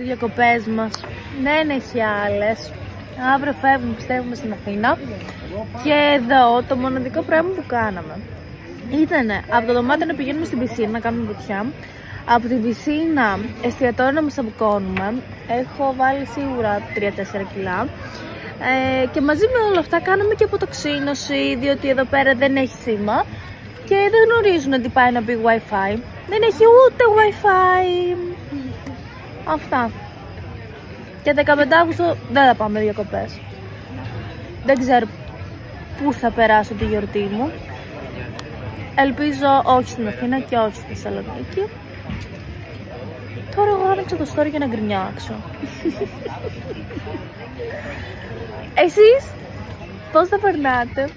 Οι διακοπές μας δεν έχει άλλες. Αύριο φεύγουμε, πιστεύουμε στην Αθήνα. Και εδώ το μοναδικό πράγμα που κάναμε ήταν από το δωμάτιο να πηγαίνουμε στην πισίνα να κάνουμε βουτιά. Από την πισίνα εστιατόριο να μας αποκόνουμε. Έχω βάλει σίγουρα 3-4 κιλά. Ε, και μαζί με όλα αυτά κάναμε και αποτοξίνωση, διότι εδώ πέρα δεν έχει σήμα και δεν γνωρίζουν ότι πάει να πει wifi. Δεν έχει ούτε wifi. Αυτά. Και 15 Αύγουστο δεν θα πάμε διακοπές. Δεν ξέρω πού θα περάσω τη γιορτή μου. Ελπίζω όχι στην Αθήνα και όχι στη Θεσσαλονίκη. Τώρα εγώ άνοιξα το story για να γκρινιάξω. Εσείς πώς θα περνάτε;